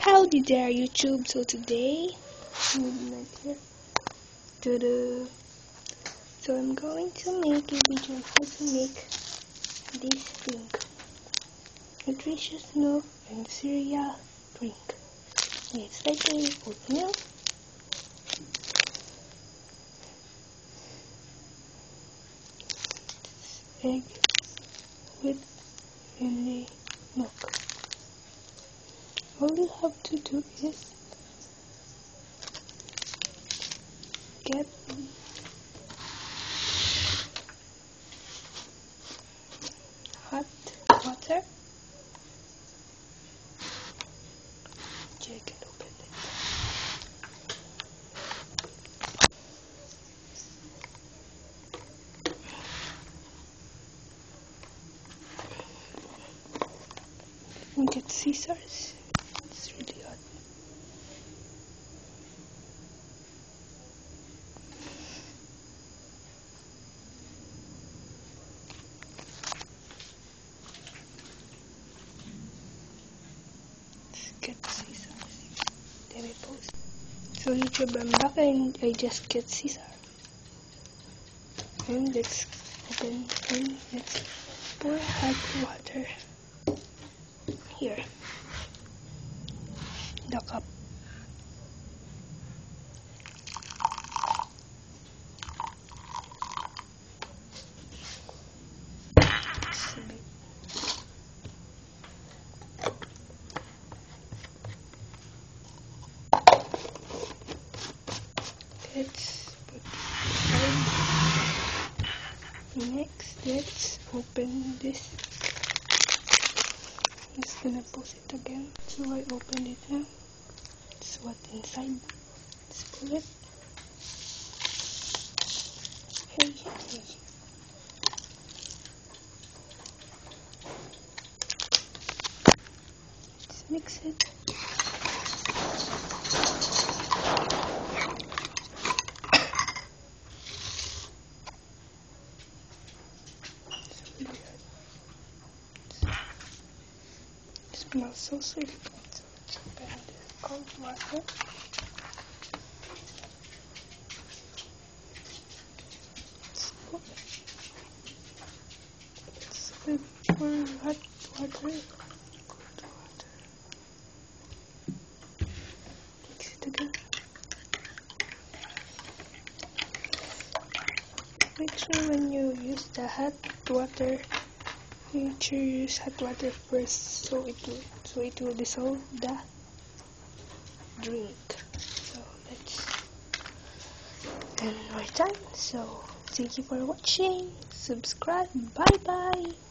Howdy there YouTube, so today, so I'm going to make a video on how to make this drink, nutritious milk and cereal drink. It's like a oatmeal, egg with any milk all you have to do is get hot water. Can open. It and get scissors get Caesar. Let me post. So YouTube, I'm back and I just get Caesar. And let's open and let's pour hot water here. The cup. Let's put next let's open this. I'm just gonna put it again. So I open it now. It's what inside. Let's pull it. Hey, hey. let's mix it smells so sweet. So the cold water. Let's pour hot water. Cold water. Mix it again. Make sure when you use the hot water Use hot water first so it will so it will dissolve the drink. So let's end our time. So thank you for watching. Subscribe. Bye bye.